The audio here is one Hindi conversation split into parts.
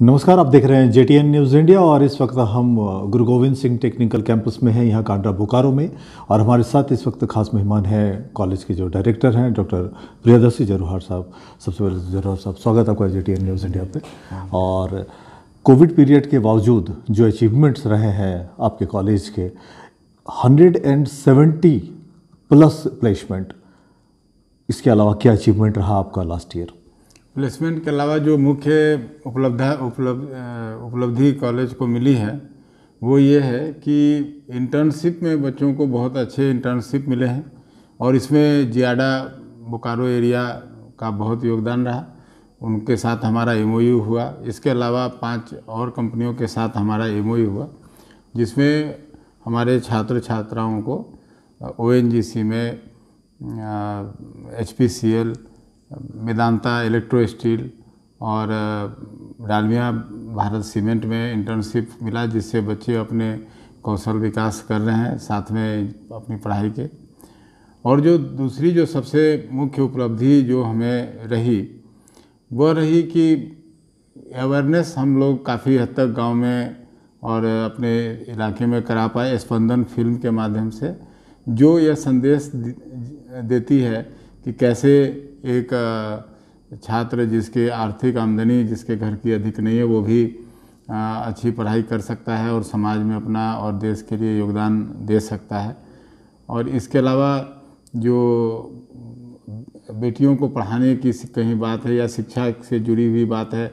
नमस्कार, आप देख रहे हैं जेटीएन न्यूज़ इंडिया और इस वक्त हम गुरु गोविंद सिंह टेक्निकल कैंपस में हैं, यहाँ कांड्रा बोकारो में। और हमारे साथ इस वक्त खास मेहमान हैं, कॉलेज के जो डायरेक्टर हैं, डॉक्टर प्रियदर्शी जरूहार साहब। सबसे पहले जरूहार साहब, स्वागत आपका जेटीएन न्यूज़ इंडिया पे। और कोविड पीरियड के बावजूद जो अचीवमेंट्स रहे हैं आपके कॉलेज के, hundred and seventy plus placement, इसके अलावा क्या अचीवमेंट रहा आपका लास्ट ईयर? प्लेसमेंट के अलावा जो मुख्य उपलब्ध उपलब्ध उपलब्धि कॉलेज को मिली है, वो ये है कि इंटर्नशिप में बच्चों को बहुत अच्छे इंटर्नशिप मिले हैं और इसमें जियाडा, बोकारो एरिया का बहुत योगदान रहा। उनके साथ हमारा एमओयू हुआ। इसके अलावा पाँच और कंपनियों के साथ हमारा एमओयू हुआ, जिसमें हमारे छात्र छात्राओं को ओ में H P C L Medanta electro steel और डालमिया भारत सीमेंट में इंटर्नशिप मिला जिससे बच्चे अपने कौशल विकास कर रहे हैं साथ में अपनी पढ़ाई के। और जो दूसरी जो सबसे मुख्य उपलब्धि जो हमें रही, वह रही कि अवेयरनेस हम लोग काफ़ी हद तक गाँव में और अपने इलाके में करा पाए स्पंदन फ़िल्म के माध्यम से, जो यह संदेश देती है कि कैसे एक छात्र जिसके आर्थिक आमदनी जिसके घर की अधिक नहीं है, वो भी अच्छी पढ़ाई कर सकता है और समाज में अपना और देश के लिए योगदान दे सकता है। और इसके अलावा जो बेटियों को पढ़ाने की कहीं बात है या शिक्षा से जुड़ी हुई बात है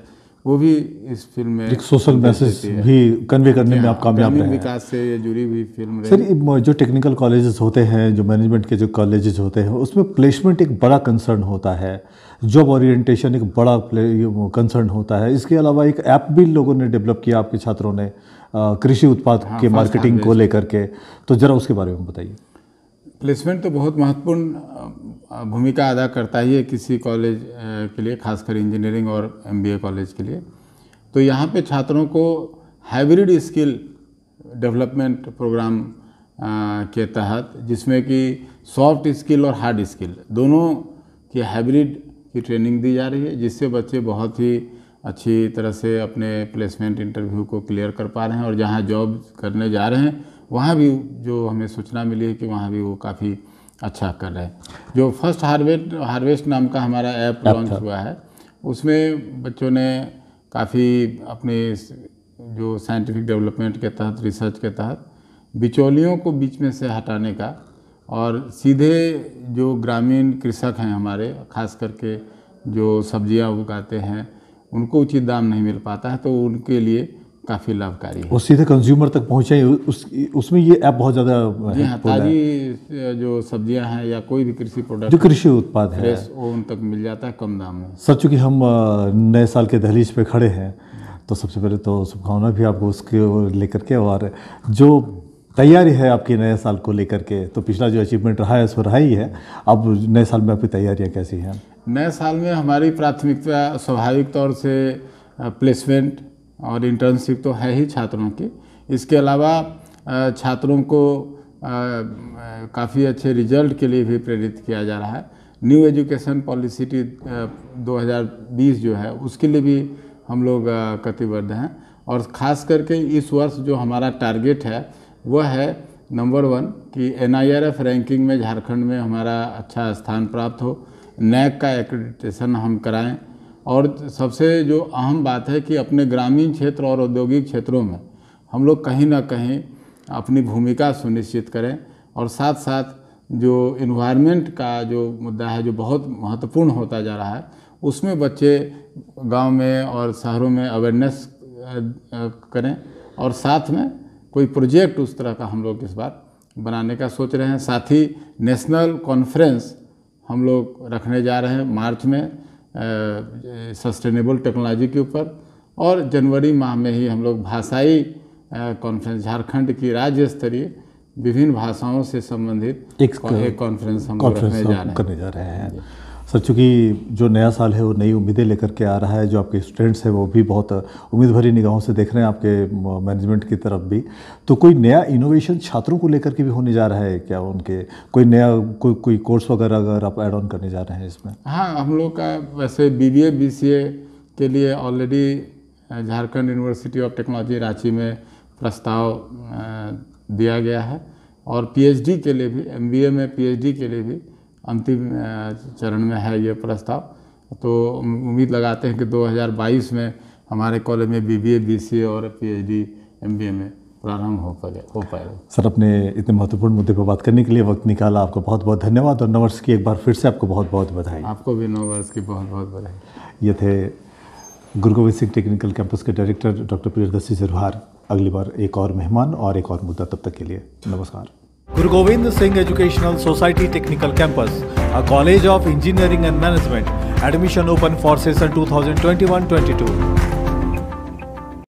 वो भी इस फ़िल्म में एक सोशल मैसेज भी कन्वे करने में आप कामयाब रहे विकास से ये जुड़ी हुई फ़िल्म सर जो टेक्निकल कॉलेजेस होते हैं जो मैनेजमेंट के जो कॉलेजेस होते हैं उसमें प्लेसमेंट एक बड़ा कंसर्न होता है। जॉब ओरिएंटेशन एक बड़ा कंसर्न होता है। इसके अलावा एक ऐप भी लोगों ने डेवलप किया आपके छात्रों ने कृषि उत्पाद हाँ, के मार्केटिंग को लेकर के। तो जरा उसके बारे में बताइए। प्लेसमेंट तो बहुत महत्वपूर्ण भूमिका अदा करता ही है किसी कॉलेज के लिए, खासकर इंजीनियरिंग और एमबीए कॉलेज के लिए। तो यहाँ पे छात्रों को हाइब्रिड स्किल डेवलपमेंट प्रोग्राम के तहत, जिसमें कि सॉफ्ट स्किल और हार्ड स्किल, दोनों की हाइब्रिड की ट्रेनिंग दी जा रही है, जिससे बच्चे बहुत ही अच्छी तरह से अपने प्लेसमेंट इंटरव्यू को क्लियर कर पा रहे हैं और जहाँ जॉब करने जा रहे हैं वहाँ भी जो हमें सूचना मिली है कि वहाँ भी वो काफ़ी अच्छा कर रहे हैं। जो फ़र्स्ट हार्वेस्ट हार्वेस्ट नाम का हमारा ऐप लॉन्च हुआ है उसमें बच्चों ने काफ़ी अपने जो साइंटिफिक डेवलपमेंट के तहत रिसर्च के तहत बिचौलियों को बीच में से हटाने का और सीधे जो ग्रामीण कृषक हैं हमारे खास करके जो सब्ज़ियाँ उगाते हैं उनको उचित दाम नहीं मिल पाता है तो उनके लिए काफ़ी लाभकारी है। वो सीधे कंज्यूमर तक पहुँचे उस उसमें ये ऐप बहुत ज़्यादा जी हाँ ताज़ी जो सब्ज़ियाँ हैं या कोई भी कृषि प्रोडक्ट जो कृषि उत्पाद है। वो उन तक मिल जाता है कम दाम में। सर चूँकि हम नए साल के दहलीज पे खड़े हैं तो सबसे पहले तो शुभकामना भी आपको उसके लेकर के और जो तैयारी है आपकी नए साल को लेकर के तो पिछला जो अचीवमेंट रहा है सो रहा ही है। अब नए साल में आपकी तैयारियाँ कैसी हैं? नए साल में हमारी प्राथमिकता स्वाभाविक तौर से प्लेसमेंट और इंटर्नशिप तो है ही छात्रों की। इसके अलावा छात्रों को काफ़ी अच्छे रिज़ल्ट के लिए भी प्रेरित किया जा रहा है। न्यू एजुकेशन पॉलिसी 2020 जो है, उसके लिए भी हम लोग कटिबद्ध हैं। और ख़ास करके इस वर्ष जो हमारा टारगेट है, वह है नंबर वन कि एनआईआरएफ रैंकिंग में झारखंड में हमारा अच्छा स्थान प्राप्त हो। नैक का एक्रेडिटेशन हम कराएँ। और सबसे जो अहम बात है कि अपने ग्रामीण क्षेत्र और औद्योगिक क्षेत्रों में हम लोग कहीं ना कहीं अपनी भूमिका सुनिश्चित करें और साथ साथ जो इन्वायरमेंट का जो मुद्दा है, जो बहुत महत्वपूर्ण होता जा रहा है, उसमें बच्चे गाँव में और शहरों में अवेयरनेस करें और साथ में कोई प्रोजेक्ट उस तरह का हम लोग इस बार बनाने का सोच रहे हैं। साथ ही नेशनल कॉन्फ्रेंस हम लोग रखने जा रहे हैं मार्च में। सस्टेनेबल टेक्नोलॉजी के ऊपर। और जनवरी माह में ही हम लोग भाषाई कॉन्फ्रेंस झारखंड की राज्य स्तरीय विभिन्न भाषाओं से संबंधित एक कॉन्फ्रेंस हम करने जा रहे हैं। सर, चूँकि जो नया साल है, वो नई उम्मीदें लेकर के आ रहा है, जो आपके स्टूडेंट्स हैं, वो भी बहुत उम्मीद भरी निगाहों से देख रहे हैं आपके मैनेजमेंट की तरफ़ भी। तो कोई नया इनोवेशन छात्रों को लेकर के भी होने जा रहा है क्या उनके? कोई नया, कोई कोई कोर्स वगैरह अगर आप एड ऑन करने जा रहे हैं इसमें? हाँ हम लोग का वैसे B B A B C A के लिए already Jharkhand university of technology Ranchi में प्रस्ताव दिया गया है। और पीएचडी के लिए भी एमबीए में पीएचडी के लिए भी अंतिम चरण में है ये प्रस्ताव। तो उम्मीद लगाते हैं कि 2022 में हमारे कॉलेज में बीबीए बीसीए और पीएचडी एमबीए में प्रारंभ हो पाए हो पाएगा। सर अपने इतने महत्वपूर्ण मुद्दे पर बात करने के लिए वक्त निकाला। आपका बहुत बहुत धन्यवाद और नवर्स की एक बार फिर से आपको बहुत बहुत बधाई। आपको भी नौ वर्ष की बहुत बहुत बधाई। ये थे गुरु गोविंद सिंह टेक्निकल कैंपस के डायरेक्टर डॉक्टर प्रियदर्शी जरूहार। अगली बार एक और मेहमान और एक और मुद्दा तब तक के लिए नमस्कार। Guru Singh Educational Society Technical Campus, a college of engineering and management. Admission open for session 2021-22.